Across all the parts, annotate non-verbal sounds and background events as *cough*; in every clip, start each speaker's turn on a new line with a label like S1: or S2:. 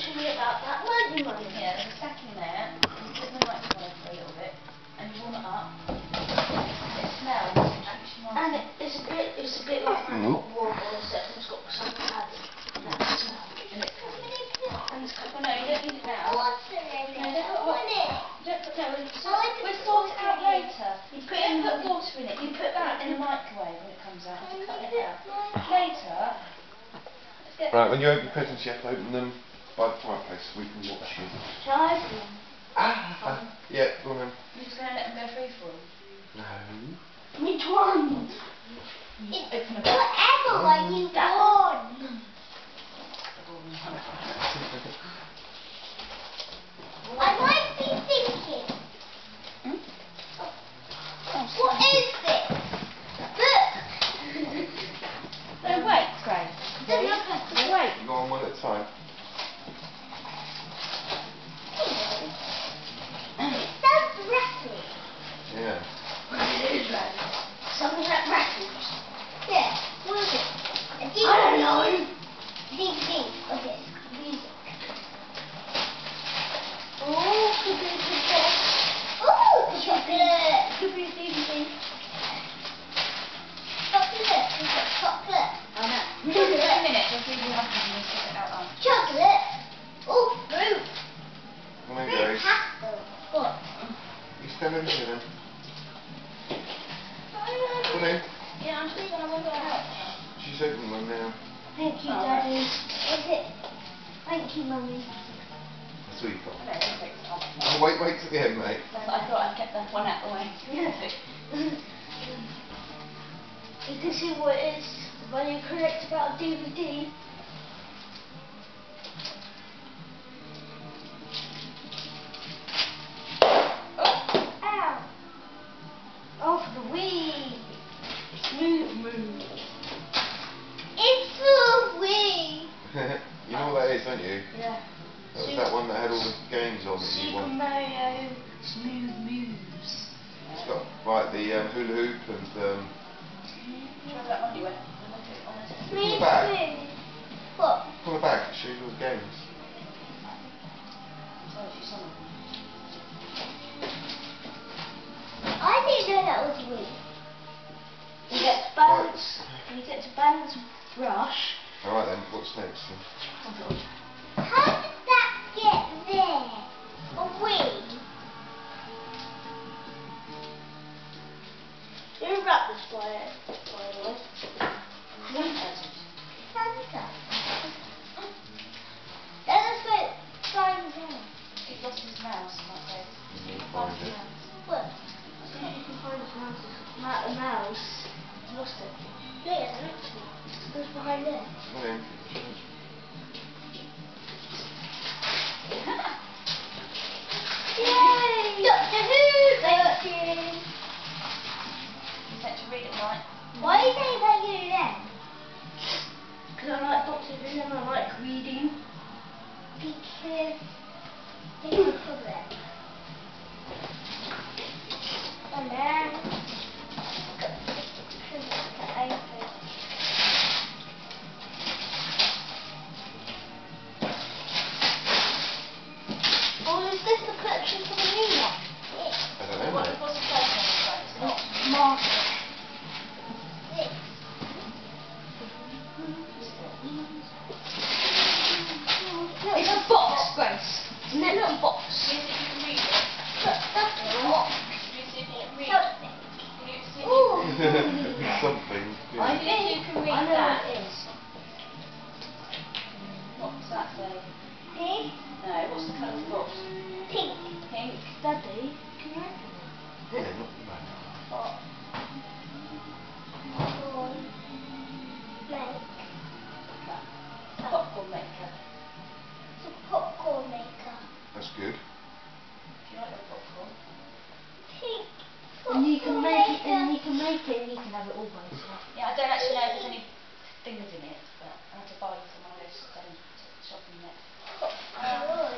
S1: to me about that, weren't you, Mummy?
S2: There's a stacking there. You put the microwave for a little bit, and you warm it up. And It smells actually.
S1: And it, it's a bit, it's a bit like
S3: Mm.
S1: hot water, except it's got some added. That smell.
S2: And it-
S1: And it's got
S2: Well, no, you don't need it now.
S4: Water in
S2: No, don't put
S4: it.
S2: Don't put, no, we'll,
S4: I like to
S2: we'll sort it out
S4: put it in.
S2: later.
S1: You
S2: You
S1: put
S2: put
S1: in
S2: put
S1: the-
S2: water in it. You put that in the microwave when it comes out to cut it out. Later,
S3: Right, when you open presents, you have to open them by the fireplace so we can watch you.
S1: Shall I open them?
S3: Ah, ah, yeah, go on then.
S2: You're just going to let them go free for all.
S3: No.
S1: Which one?
S4: It's
S2: Open a bit.
S4: whatever when you born. I might be thinking,
S2: Hmm?
S4: what is this? Look,
S2: No, wait, Grace.
S4: Doesn't look like
S2: No, wait.
S3: Go on one at a time.
S4: that's rattle.
S3: Yeah.
S1: Something that rattles.
S4: Yeah, what is it? A deep
S1: I don't know.
S4: Deep deep. Okay, music.
S1: Oh, could be a good guess.
S4: Ooh, chocolate.
S1: Could be a DVD.
S4: Chocolate. We've got chocolate.
S2: I know. Just a minute, just leave it up and we'll sort it out after.
S4: Chocolate. Oh, fruit.
S3: Come on,
S4: Fruit
S3: guys.
S4: pasta. What?
S3: You stand over here then. Come in.
S2: Yeah, I'm just going to wonder how.
S3: She's opening one now.
S1: Thank you. Daddy.
S4: Is it?
S1: Thank you, Mummy.
S3: That's what you got.
S2: No, it takes time.
S3: Oh, wait, wait till the end, mate.
S2: I thought I'd get that one out of the way. *laughs*
S1: You can see what it is when you're correct about a DVD.
S4: Something.
S2: I think you can read
S1: I know
S2: that.
S1: what it is.
S2: What does that say?
S4: This,
S2: No, what's the colour of the box?
S4: pink.
S2: Pink.
S1: Daddy, can you open it?
S3: Yeah, not bad.
S4: Hot. Corn. Make.
S2: Popcorn maker.
S4: It's a popcorn maker.
S3: That's good.
S2: Do you like your popcorn?
S4: Pink.
S1: And you can
S4: popcorn
S1: make it, and you can make it, and you can have it all by yourself.
S2: Yeah, I don't actually know if there's any things in it, but I had to buy some of those um, shopping net.
S4: Popcorn.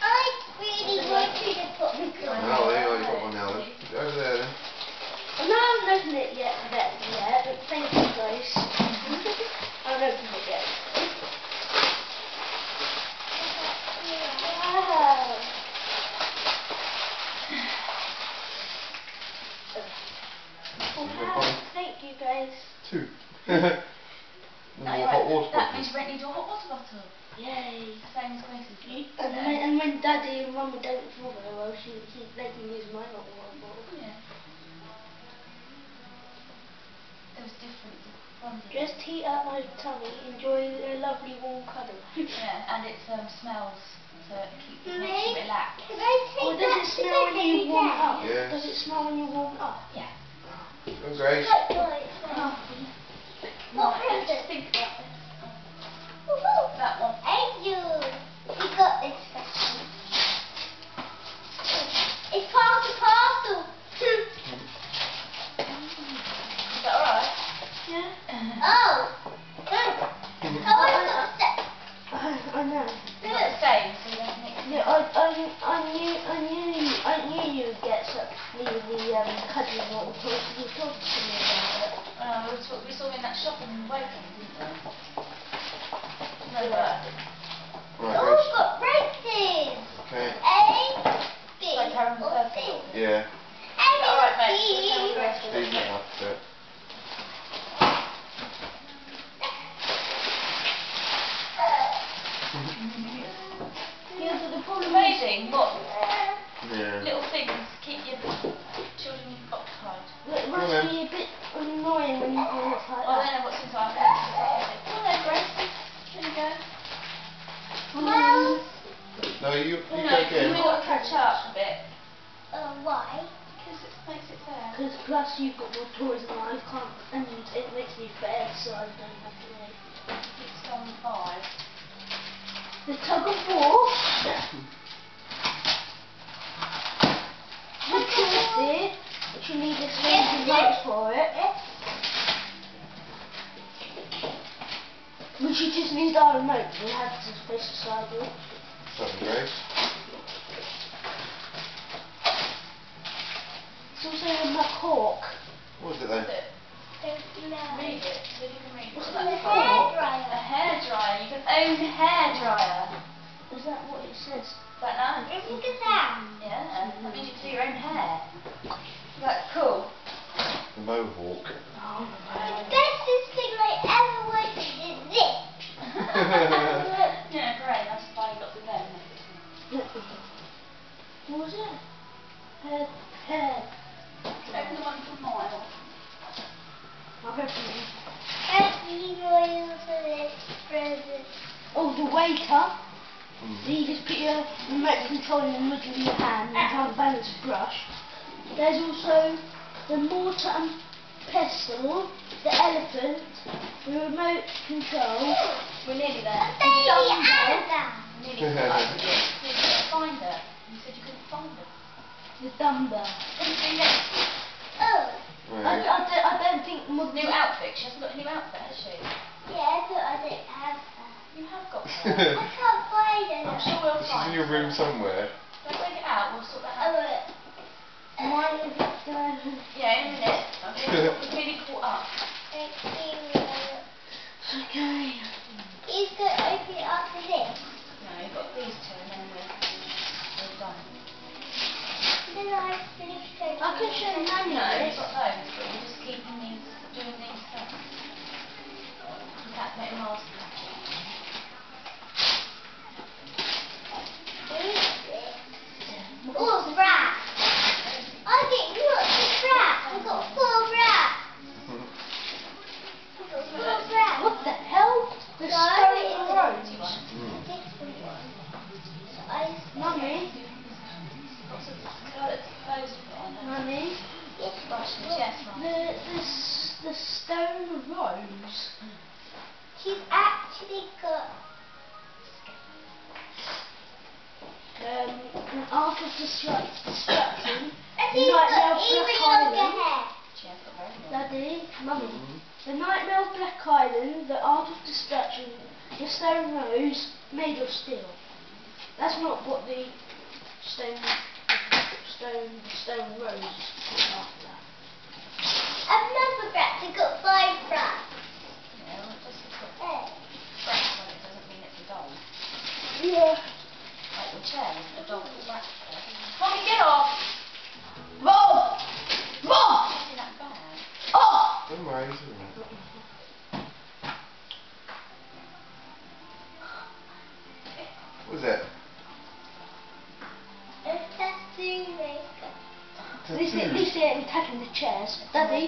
S4: I really wanted a popcorn.
S3: Oh, there you are. You got one now then. Over there then.
S1: I know I haven't opened it yet, Because plus you've got more toys than I can't, and it makes me fair, so I don't have to wait.
S2: It's on five.
S1: The tug of war. The joystick, which you need a strange light for it. Which you just need our remote, we have to space the sidewalk.
S3: Something, Grace.
S1: It's also a McHawk.
S3: What is it then?
S2: it?
S4: Don't know.
S2: Read it. So you can read
S1: What's
S2: what
S1: the
S2: that's
S1: hair
S2: A hairdryer. You can own a hairdryer.
S1: Is that what it says?
S2: Is that nice?
S4: Look at that.
S2: Yeah. That means you can do your own hair. That's cool.
S3: The mohawk.
S1: Oh,
S4: The bestest thing I ever wanted is this. *laughs*
S2: yeah, great. I'll just buy you lots of them.
S1: What was it? Head, head.
S2: Open the one from Miles.
S1: I've opened it.
S4: Happy Royal for this present.
S1: Oh, the waiter. So
S3: Mm.
S1: you just put your remote control in the middle of your hand and have a balance brush. There's also the mortar and pestle, the elephant, the remote control.
S2: We're nearly
S4: A
S2: there.
S4: baby
S2: Dumbbell.
S4: Annabelle.
S2: Nearly there. *laughs* You find her. You said you couldn't find her.
S1: The dumbbell.
S2: Couldn't see next.
S4: Oh,
S1: I, I,
S3: Right.
S1: don't, I don't think Mum
S2: New outfit. She hasn't got a new outfit, has she?
S4: Yeah, but I don't have that.
S2: You have got *laughs*
S4: I can't find it.
S2: I'm sure we'll
S3: This is
S2: find
S3: in your room somewhere.
S2: Don't take it out. We'll sort that
S4: Oh,
S2: out.
S4: wait.
S1: Mine is uh,
S2: Yeah, in a minute. I'm really, *laughs* we're really caught up.
S4: Thank you.
S1: okay.
S4: He's going to open it after this.
S2: No, you've got these two and then we're, we're done.
S4: Then I finish going.
S1: I can show Nanny
S2: No,
S1: this.
S2: you've got those, but we're just keeping these, doing these first. Miles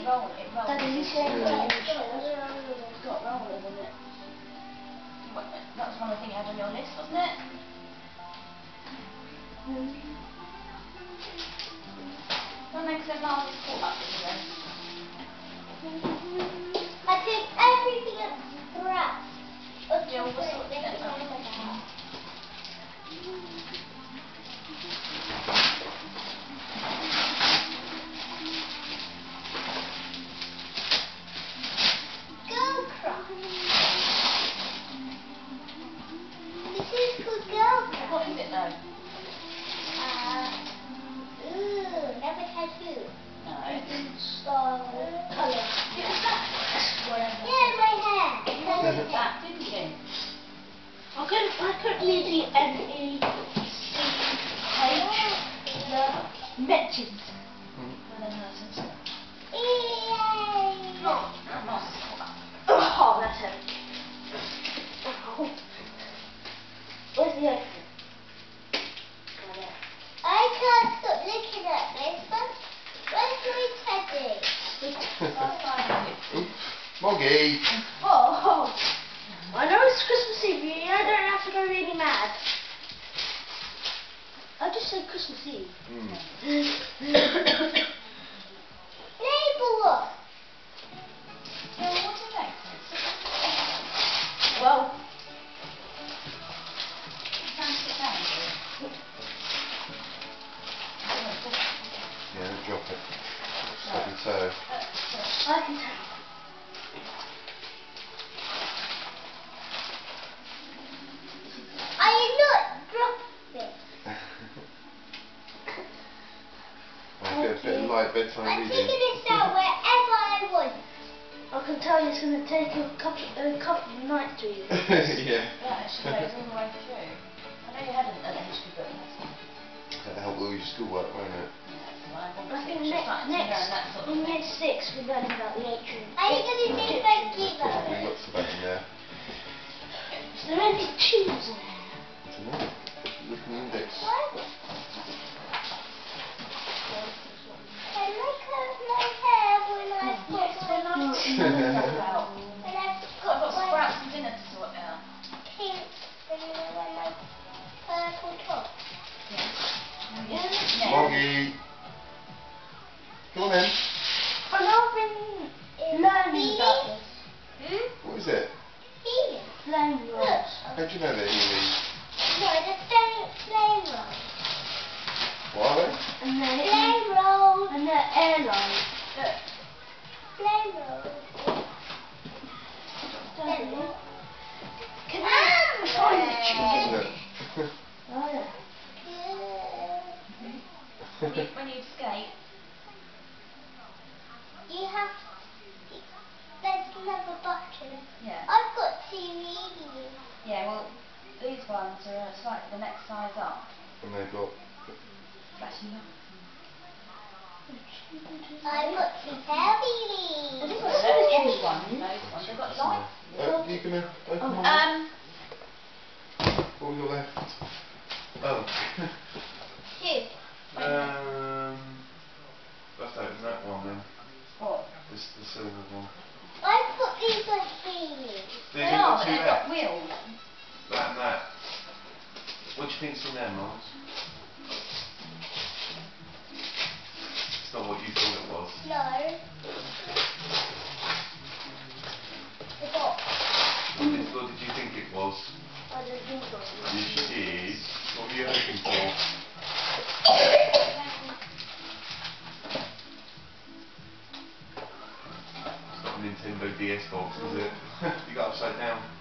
S1: chairs. Daddy,
S2: It
S3: Moggy!
S1: Oh, I know it's Christmas Eve. You I don't have to go really mad. I just said Christmas Eve.
S3: Mm. *coughs*
S1: I can tell.
S4: Are you not dropping?
S3: I'll get a bit of light bedtime
S4: I'm taking this out wherever I want.
S1: I can tell you it's going to take a couple, a couple of nights to read. *laughs*
S3: yeah.
S2: That actually goes all the way through. I know you hadn't at the history book. That's
S3: That'll help with all your schoolwork, won't it?
S2: Why I
S1: I think next,
S2: starting to learn
S1: next
S2: that sort of
S1: in year six we're learning about the atrium.
S4: Are you going to do
S3: There's
S4: regular?
S3: probably lots of that in there.
S1: Is there any tunes in there?
S3: Tonight. Look in the index.
S4: What? I look my hair when *laughs* I've got my,
S2: nice to know about.
S4: when I've
S2: I've
S4: got
S2: got
S4: my
S2: sprouts and dinner to sort out.
S4: pink and then I wear my purple top.
S2: Yeah. Oh, yeah.
S3: Moggy! Come on then.
S1: I've now been learning about this.
S4: Hmm?
S3: What is it?
S4: Here.
S1: Flame
S4: Look.
S3: How do you know they're Ely?
S4: No, the flame, flame roll.
S3: What are they?
S1: And then
S4: Flame roll.
S1: and they're airline. Yeah,
S2: well, these ones are slightly the next size up.
S3: and they've got.
S2: Flashing up.
S4: I've got two heavy.
S1: Have you
S2: Well,
S1: got
S2: those
S1: some
S2: ones,
S1: tunes?
S2: those ones, they've got lights.
S3: Uh, you gonna open
S1: Oh.
S3: one?
S2: Um,
S3: what have we got left? Oh.
S4: Two. *laughs*
S3: um. Let's open that one then.
S2: what?
S3: This the silver one.
S4: I put these on here.
S3: They
S2: They
S3: got
S2: are, but
S3: two
S2: they've got wheels.
S3: That and that. What do you think's in there, Miles? It's not what you thought it was.
S4: No. The box.
S3: What did, what did you think it was?
S1: I don't think so.
S3: Yes, you did. What were you hoping for? It's not a Nintendo DS box, is it? *laughs* you got upside down.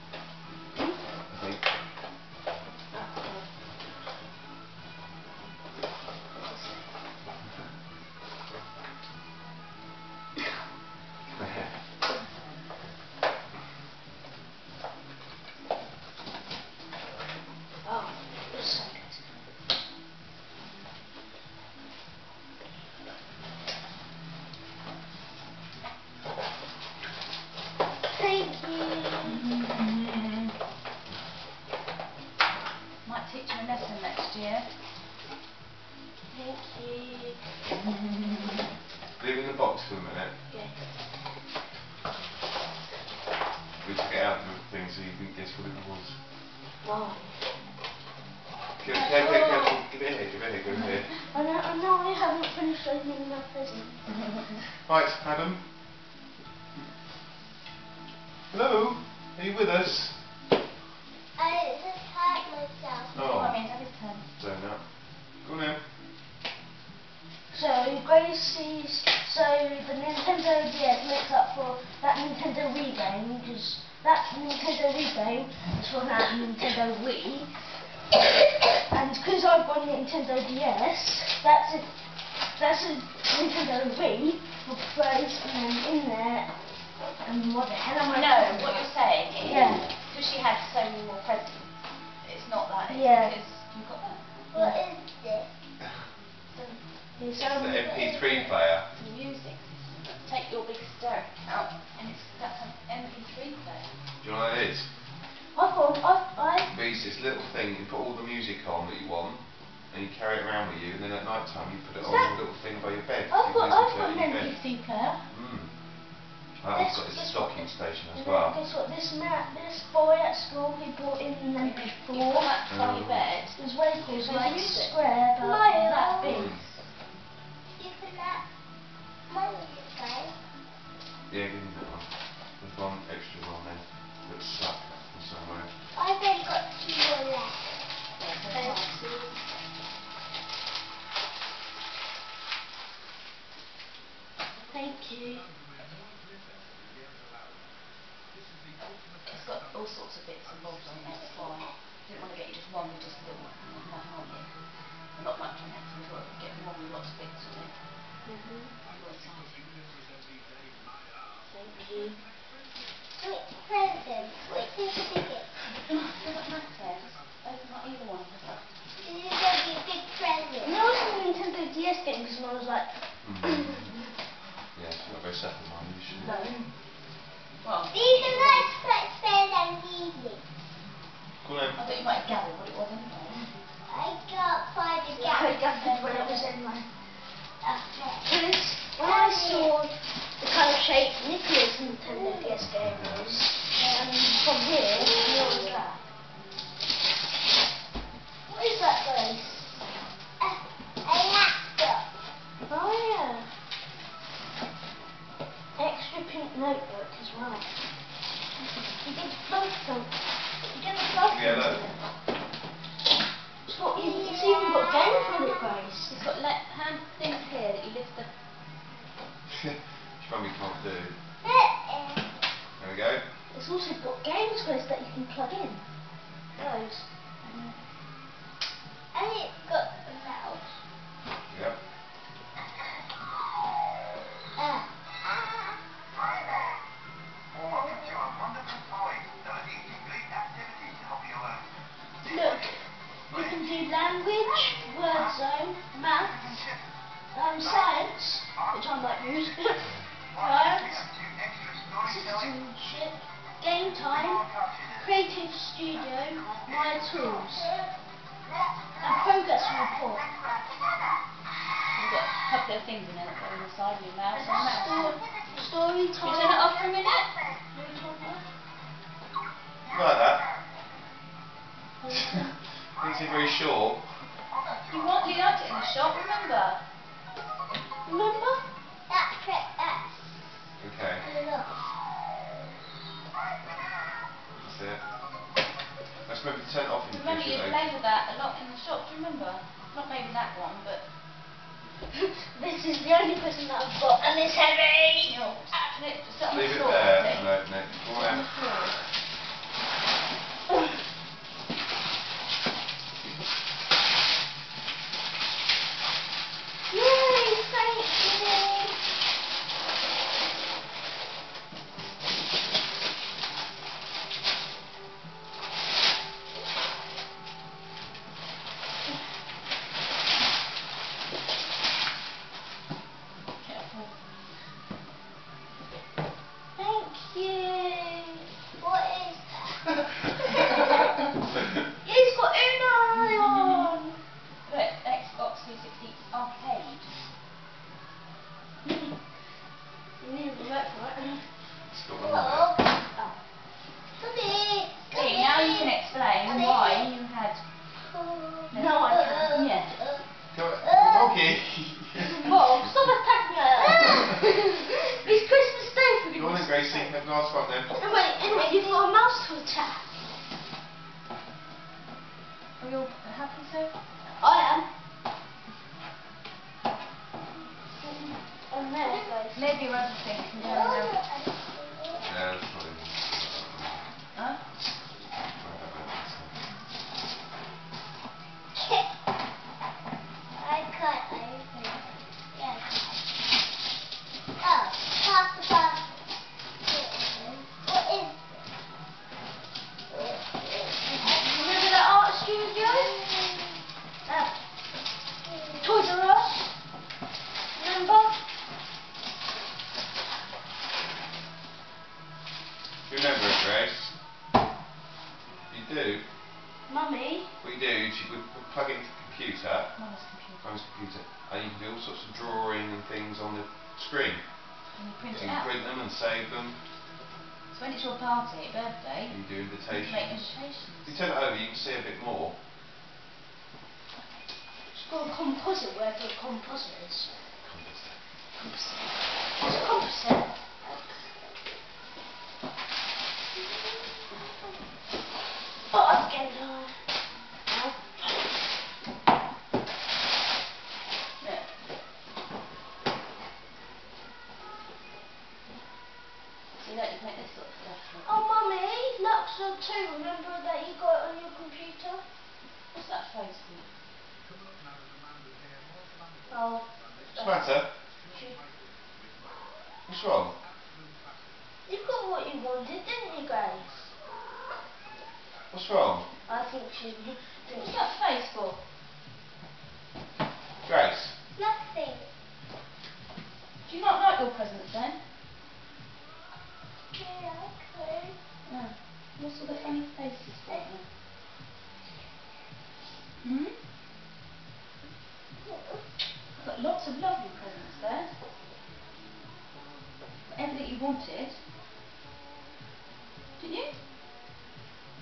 S1: So
S3: the
S1: Nintendo DS makes up for that Nintendo Wii game, because that Nintendo Wii game is from that Nintendo Wii. And because I've got a Nintendo DS, that's a, that's a Nintendo Wii for and then in there, and what the hell am I
S2: No,
S1: talking
S2: what you're saying is,
S1: Yeah.
S2: because she had so many more presents, it's not that, it's
S1: Yeah.
S2: because you've got that.
S4: What is this?
S1: It's,
S3: It's the MP3 player.
S2: Music. Take your big stereo out, and it's that's an MP3 player.
S3: Do you know what it is?
S1: I thought, I, I,
S3: It's this little thing, you put all the music on that you want, and you carry it around with you, and then at night time you put it
S1: Is
S3: on
S1: that-
S3: a little thing by your bed.
S1: I've
S3: You
S1: got,
S3: listen
S1: I've got
S3: it
S1: an
S3: in your bed.
S1: MP3 player.
S3: Mm. That one's got its docking station as well.
S1: guess what? This man, this boy at school, he brought in an
S2: You put
S1: MP4.
S2: that by your bed.
S1: It was very cool.
S2: It's
S1: So
S2: like
S1: it's square, but
S4: Mine.
S1: that big.
S3: Yeah, give me that one. There's one extra one there that's stuck from somewhere.
S4: I've only got two more left.
S2: Thank you.
S1: Thank you.
S2: It's got all sorts of bits and bobs on it, that's why. Didn't want to get you just one with just a little nothing on it. Not much on it,
S4: Wait, present. Which is the biggest?
S1: It's
S3: got
S2: le- hand things here that you lift up.
S3: Which one we can't do. There we go.
S1: It's also got games, Grace, that you can plug in. Those.
S4: And it's got
S1: which I science,
S5: Two extra storytelling
S1: citizenship, game time, creative studio, my tools, and progress report.
S2: You've got a couple of things in there that go on the side of your mouse and mouse.
S1: Sto- story
S2: Can you turn it off for a minute?
S1: Story time.
S3: You like that? *laughs* Makes it very short.
S2: You want you liked it in the shop, remember?
S1: Remember?
S4: It.
S3: Let's remember turn it off in the
S2: Remember you
S3: future
S2: played with that a lot in the shop, do you remember? Not maybe that one, but *laughs*
S1: this is the only person that I've got, and it's heavy.
S2: you know, put it, just on
S3: Leave
S2: the
S3: it there. No, no.
S2: Maybe your other thing So when it's your party, birthday,
S3: You do
S2: you can make
S3: invitations.
S2: invitations.
S3: If you turn it over, you can see a bit more.
S1: It's got a composite, wherever a composite is. Composite. What's a composite? Oh, I'm getting Luxor 2, remember that you got on your computer?
S2: What's that phrase called?
S1: Oh.
S3: What's the matter? What's wrong?
S1: You got what you wanted, didn't you, Grace?
S3: What's wrong?
S1: I think she
S2: What's that face for?
S3: Grace?
S4: nothing?
S2: Do you not like your presents then?
S4: Yeah, okay.
S2: No. What's all the funny faces for? Hmm? I've got lots of lovely presents there. Everything you wanted. Didn't you?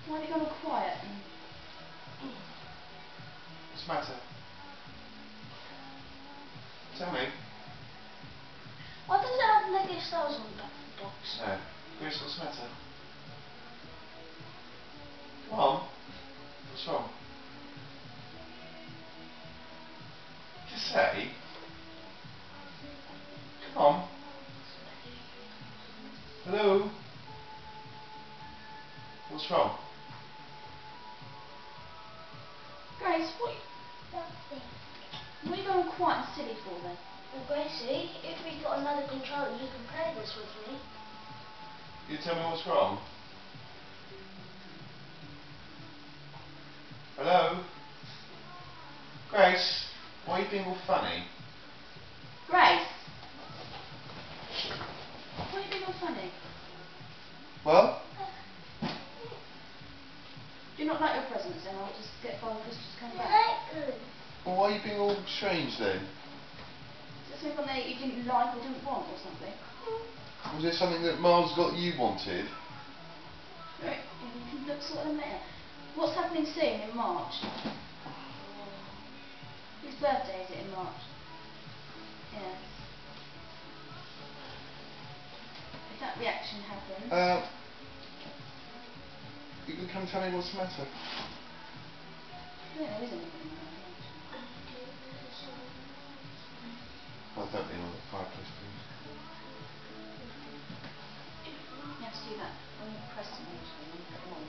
S2: Why have you gone all quiet? And...
S3: What's the matter? Tell me.
S1: Why does it have Lego stars on the back of the box?
S3: No. Grace, what's the matter? Come on. What's wrong? Just say. Come on. Hello? What's wrong?
S2: Grace, what,
S4: Nothing.
S2: what are you going quiet and silly for then?
S1: Well, Gracie, if we've got another controller, you can play this with me.
S3: You tell me what's wrong.
S2: Something
S3: that Miles got you wanted?
S2: Right, you can look sort of them later. What's happening soon in March? His birthday is it in March? Yes. If that reaction happens,
S3: Uh, you can come tell me what's the matter.
S2: yeah, there isn't anything
S3: Oh, don't on the fireplace, please.
S2: You have do that when you press them actually, when you put them on.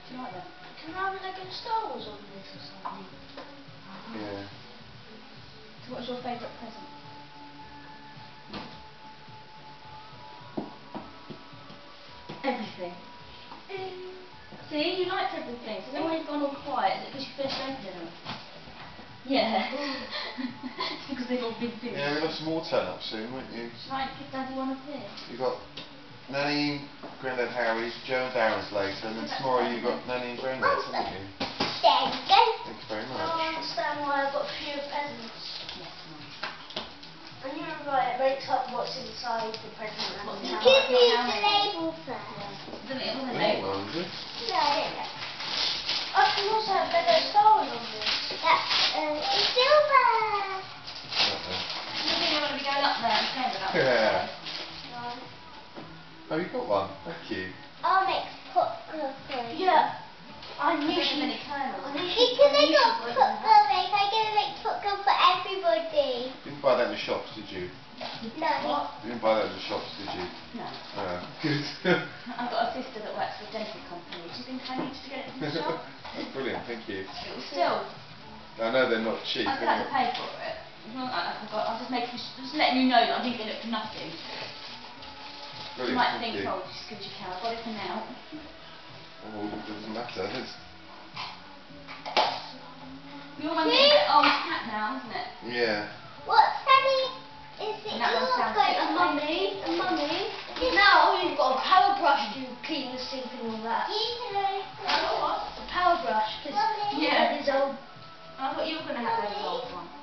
S2: Do you like them?
S1: Can I have a Lego Star Wars on this or something?
S3: Yeah.
S2: So what's your favourite present? Everything. Eh, see, you liked everything. So then when you've gone all quiet, is it because you finished opening them? Yeah. because they've all been finished.
S3: Yeah, we'll have some more turn up soon, won't you?
S2: Shall I give Daddy one of this?
S3: You've got Nanny, Grandad Harry's, Joe and Darren's later, and then tomorrow you've got Nanny and Grandad's, haven't you?
S4: There you go.
S3: Thank you very much.
S1: Oh, I don't understand why I've got fewer presents.
S2: Yes,
S1: And you're right, it makes up what's inside the present and
S2: What's
S1: how
S2: inside?
S4: Give
S1: much-
S4: me the
S2: many?
S4: label first.
S2: Isn't it on the
S3: Oh,
S2: label?
S3: well.
S4: No, I don't know.
S1: At eh, you also have Lego Star Wars on silver.
S4: You going to be going up there Yeah.
S3: Oh, you got one. Thank you.
S4: I'll make popcorn.
S1: Yeah. I knew she
S2: many kernels.
S4: Because I got popcorn make, I'm going to make popcorn for everybody.
S3: You didn't buy that in the shops, did you?
S4: No. What?
S3: You didn't buy that in the shops, did you?
S2: No.
S3: Uh, *laughs* good.
S2: I've got a sister that works for a dental company. Do you think I need to get it from the shop? *laughs*
S3: That's brilliant, thank you.
S2: Still,
S3: I know they're not cheap.
S2: I still
S3: they're
S2: have to pay for it. It's not like I forgot. I was just making, just letting you know that I didn't get it for nothing. You might think,
S3: you.
S2: oh, just good you can. I've got it for now.
S3: Oh, it doesn't matter. It's,
S2: Your one's getting a old hat now, isn't it?
S3: yeah.
S4: What, Sammy? Is it
S2: And that one
S4: yours
S2: sounds
S4: going
S2: good.
S1: And
S4: to
S1: mummy, and mummy, now you've got a power brush to clean the sink and all that.
S4: You know.
S1: A power brush, because
S4: Mummy.
S2: Yeah.
S1: there's old
S2: I thought you were going to have a little one.